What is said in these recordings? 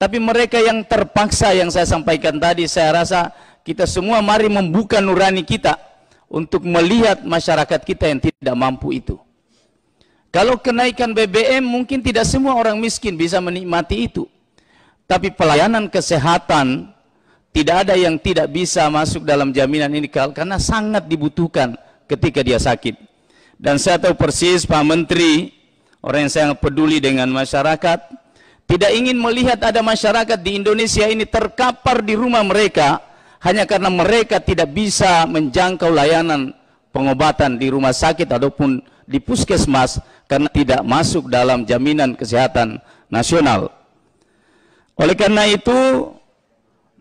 Tapi mereka yang terpaksa yang saya sampaikan tadi, saya rasa kita semua mari membuka nurani kita untuk melihat masyarakat kita yang tidak mampu itu. Kalau kenaikan BBM mungkin tidak semua orang miskin bisa menikmati itu. Tapi pelayanan kesehatan tidak ada yang tidak bisa masuk dalam jaminan ini karena sangat dibutuhkan ketika dia sakit. Dan saya tahu persis Pak Menteri, orang yang sangat peduli dengan masyarakat, tidak ingin melihat ada masyarakat di Indonesia ini terkapar di rumah mereka hanya karena mereka tidak bisa menjangkau layanan pengobatan di rumah sakit ataupun di puskesmas karena tidak masuk dalam jaminan kesehatan nasional. Oleh karena itu,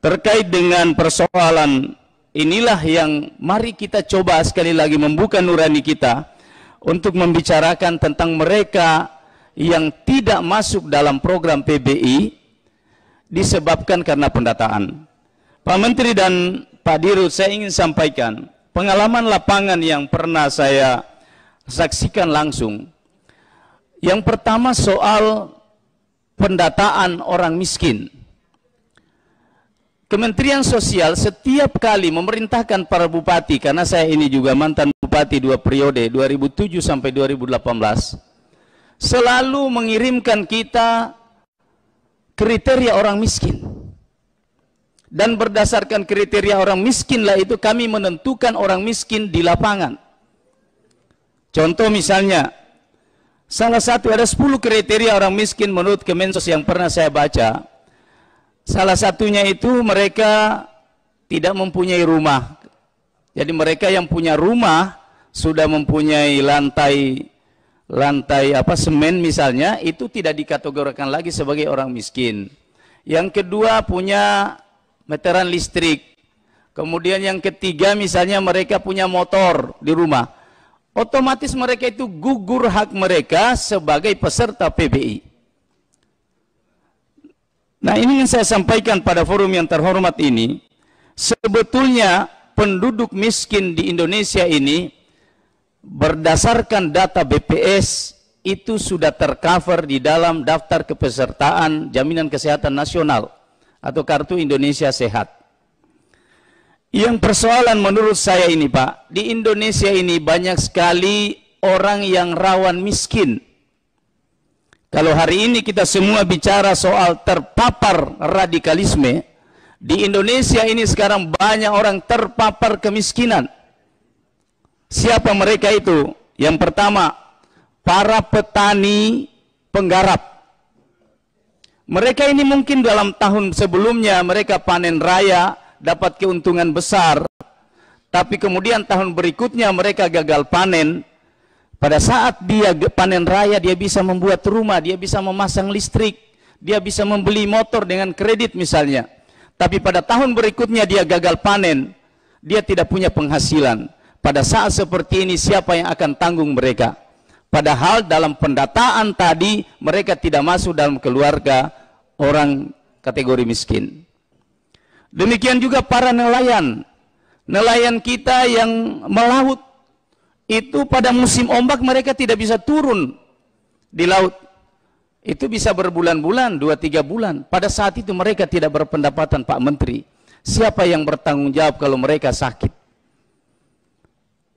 terkait dengan persoalan inilah yang mari kita coba sekali lagi membuka nurani kita untuk membicarakan tentang mereka yang tidak masuk dalam program PBI disebabkan karena pendataan. Pak Menteri dan Pak Dirut, saya ingin sampaikan pengalaman lapangan yang pernah saya saksikan langsung. Yang pertama soal pendataan orang miskin. Kementerian Sosial setiap kali memerintahkan para bupati, karena saya ini juga mantan bupati dua periode, 2007 sampai 2018, selalu mengirimkan kita kriteria orang miskin. Dan berdasarkan kriteria orang miskin lah itu kami menentukan orang miskin di lapangan. Contoh misalnya, Salah satu ada 10 kriteria orang miskin menurut Kemensos yang pernah saya baca. Salah satunya itu mereka tidak mempunyai rumah. Jadi mereka yang punya rumah sudah mempunyai lantai lantai apa semen misalnya itu tidak dikategorikan lagi sebagai orang miskin. Yang kedua punya meteran listrik. Kemudian yang ketiga misalnya mereka punya motor di rumah otomatis mereka itu gugur hak mereka sebagai peserta PBI. Nah ini yang saya sampaikan pada forum yang terhormat ini, sebetulnya penduduk miskin di Indonesia ini berdasarkan data BPS itu sudah tercover di dalam daftar kepesertaan jaminan kesehatan nasional atau kartu Indonesia Sehat. Yang persoalan menurut saya ini Pak, di Indonesia ini banyak sekali orang yang rawan miskin. Kalau hari ini kita semua bicara soal terpapar radikalisme, di Indonesia ini sekarang banyak orang terpapar kemiskinan. Siapa mereka itu? Yang pertama, para petani penggarap. Mereka ini mungkin dalam tahun sebelumnya mereka panen raya, dapat keuntungan besar, tapi kemudian tahun berikutnya mereka gagal panen. Pada saat dia panen raya, dia bisa membuat rumah, dia bisa memasang listrik, dia bisa membeli motor dengan kredit misalnya. Tapi pada tahun berikutnya dia gagal panen, dia tidak punya penghasilan. Pada saat seperti ini siapa yang akan tanggung mereka? Padahal dalam pendataan tadi mereka tidak masuk dalam keluarga orang kategori miskin. Demikian juga para nelayan. Nelayan kita yang melaut itu pada musim ombak mereka tidak bisa turun di laut. Itu bisa berbulan-bulan, dua tiga bulan. Pada saat itu mereka tidak berpendapatan Pak Menteri. Siapa yang bertanggung jawab kalau mereka sakit?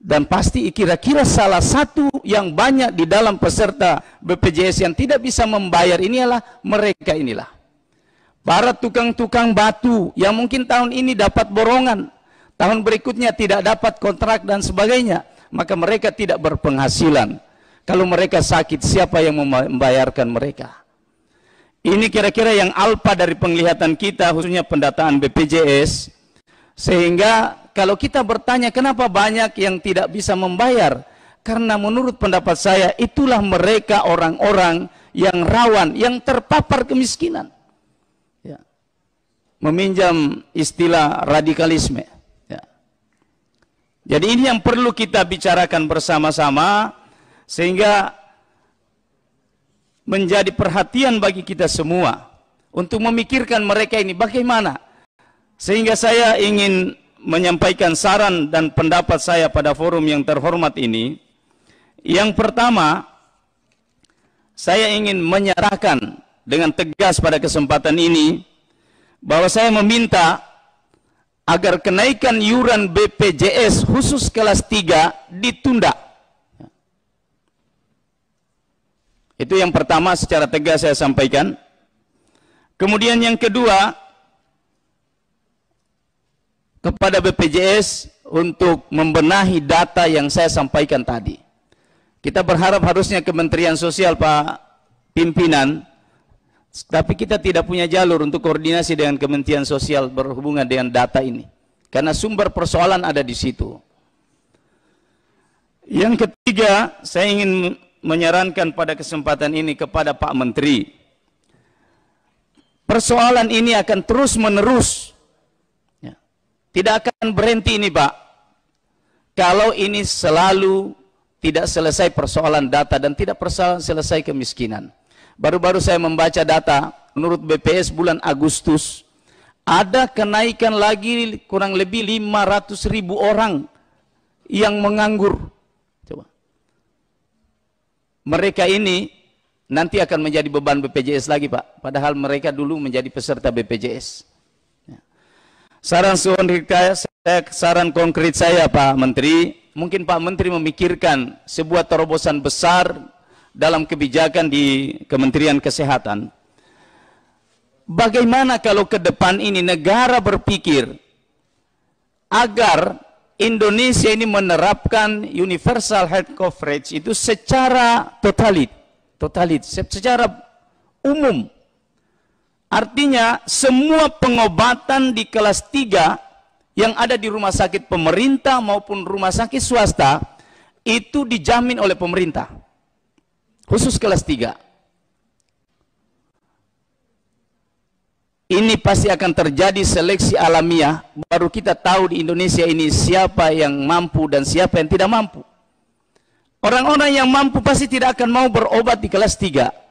Dan pasti kira-kira salah satu yang banyak di dalam peserta BPJS yang tidak bisa membayar ini adalah mereka inilah. Para tukang-tukang batu yang mungkin tahun ini dapat borongan, tahun berikutnya tidak dapat kontrak dan sebagainya, maka mereka tidak berpenghasilan. Kalau mereka sakit, siapa yang membayarkan mereka? Ini kira-kira yang alpa dari penglihatan kita, khususnya pendataan BPJS. Sehingga kalau kita bertanya kenapa banyak yang tidak bisa membayar, karena menurut pendapat saya itulah mereka orang-orang yang rawan, yang terpapar kemiskinan meminjam istilah radikalisme. Ya. Jadi ini yang perlu kita bicarakan bersama-sama sehingga menjadi perhatian bagi kita semua untuk memikirkan mereka ini bagaimana. Sehingga saya ingin menyampaikan saran dan pendapat saya pada forum yang terhormat ini. Yang pertama, saya ingin menyatakan dengan tegas pada kesempatan ini bahwa saya meminta agar kenaikan yuran BPJS khusus kelas 3 ditunda. Itu yang pertama secara tegas saya sampaikan. Kemudian yang kedua, kepada BPJS untuk membenahi data yang saya sampaikan tadi. Kita berharap harusnya Kementerian Sosial Pak Pimpinan, tapi kita tidak punya jalur untuk koordinasi dengan Kementerian Sosial berhubungan dengan data ini. Karena sumber persoalan ada di situ. Yang ketiga, saya ingin menyarankan pada kesempatan ini kepada Pak Menteri. Persoalan ini akan terus menerus tidak akan berhenti ini Pak. Kalau ini selalu tidak selesai persoalan data dan tidak selesai kemiskinan. Baru-baru saya membaca data, menurut BPS bulan Agustus, ada kenaikan lagi kurang lebih 500 ribu orang yang menganggur. Coba. Mereka ini nanti akan menjadi beban BPJS lagi Pak. Padahal mereka dulu menjadi peserta BPJS. Saran saya, saran konkret saya Pak Menteri, mungkin Pak Menteri memikirkan sebuah terobosan besar dalam kebijakan di Kementerian Kesehatan. Bagaimana kalau ke depan ini negara berpikir agar Indonesia ini menerapkan universal health coverage itu secara totalit, totalit, secara umum Artinya semua pengobatan di kelas 3 yang ada di rumah sakit pemerintah maupun rumah sakit swasta itu dijamin oleh pemerintah. Khusus kelas 3. Ini pasti akan terjadi seleksi alamiah baru kita tahu di Indonesia ini siapa yang mampu dan siapa yang tidak mampu. Orang-orang yang mampu pasti tidak akan mau berobat di kelas 3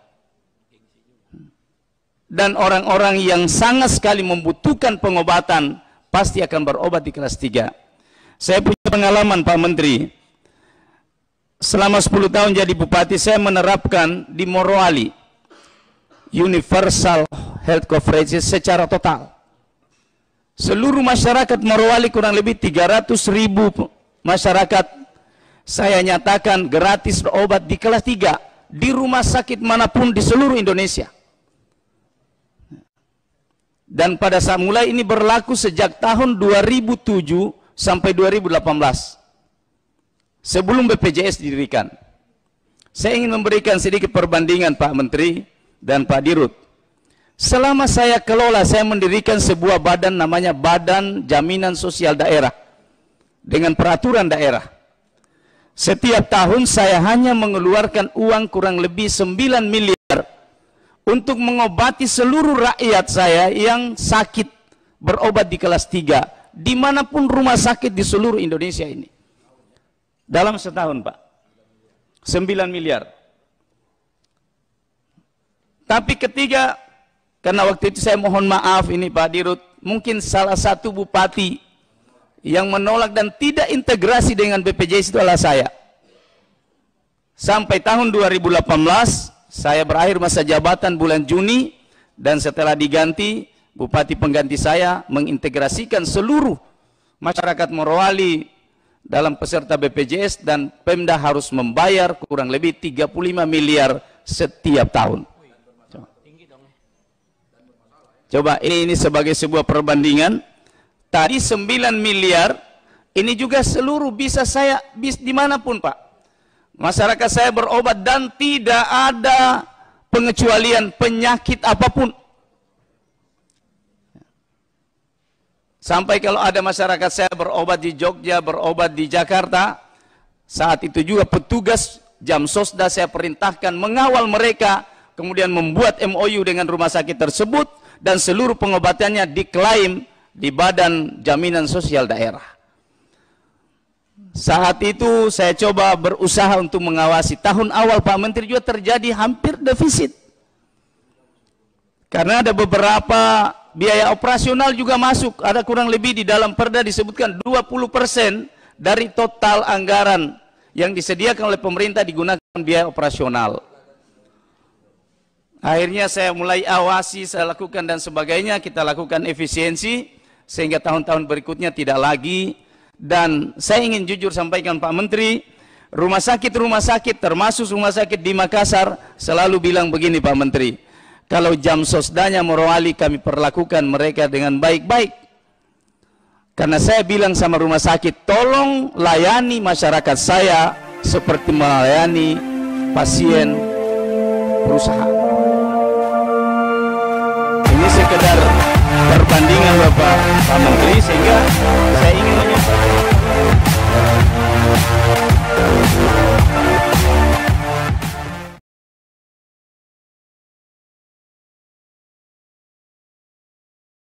dan orang-orang yang sangat sekali membutuhkan pengobatan pasti akan berobat di kelas 3. Saya punya pengalaman Pak Menteri. Selama 10 tahun jadi bupati saya menerapkan di Morowali universal health coverage secara total. Seluruh masyarakat Morowali kurang lebih 300 ribu masyarakat saya nyatakan gratis berobat di kelas 3 di rumah sakit mana pun di seluruh Indonesia. Dan pada saat mulai ini berlaku sejak tahun 2007 sampai 2018. Sebelum BPJS didirikan. Saya ingin memberikan sedikit perbandingan Pak Menteri dan Pak Dirut. Selama saya kelola, saya mendirikan sebuah badan namanya Badan Jaminan Sosial Daerah. Dengan peraturan daerah. Setiap tahun saya hanya mengeluarkan uang kurang lebih 9 miliar untuk mengobati seluruh rakyat saya yang sakit berobat di kelas 3 di mana pun rumah sakit di seluruh Indonesia ini. Dalam setahun Pak. 9 miliar. Tapi ketiga karena waktu itu saya mohon maaf ini Pak Dirut mungkin salah satu bupati yang menolak dan tidak integrasi dengan BPJS itu adalah saya. Sampai tahun 2018 saya berakhir masa jabatan bulan Juni dan setelah diganti bupati pengganti saya mengintegrasikan seluruh masyarakat Morowali dalam peserta BPJS dan Pemda harus membayar kurang lebih 35 miliar setiap tahun. Coba ini, ini sebagai sebuah perbandingan. Tadi 9 miliar, ini juga seluruh bisa saya bis di mana pun Pak masyarakat saya berobat dan tidak ada pengecualian penyakit apa pun. Sampai kalau ada masyarakat saya berobat di Jogja, berobat di Jakarta, saat itu juga petugas jam sosda saya perintahkan mengawal mereka, kemudian membuat MOU dengan rumah sakit tersebut, dan seluruh pengobatannya diklaim di Badan Jaminan Sosial Daerah. Saat itu saya coba berusaha untuk mengawasi. Tahun awal Pak Menteri juga terjadi hampir defisit. Karena ada beberapa biaya operasional juga masuk. Ada kurang lebih di dalam perda disebutkan 20% dari total anggaran yang disediakan oleh pemerintah digunakan biaya operasional. Akhirnya saya mulai awasi, saya lakukan dan sebagainya, kita lakukan efisiensi sehingga tahun-tahun berikutnya tidak lagi dan saya ingin jujur sampaikan Pak Menteri, rumah sakit-rumah sakit termasuk rumah sakit di Makassar selalu bilang begini Pak Menteri, kalau jam sosdanya morowali kami perlakukan mereka dengan baik-baik. Karena saya bilang sama rumah sakit, tolong layani masyarakat saya seperti melayani pasien perusahaan. Ini sekedar perbandingan Bapak Pak Menteri sehingga saya ingin menyampaikan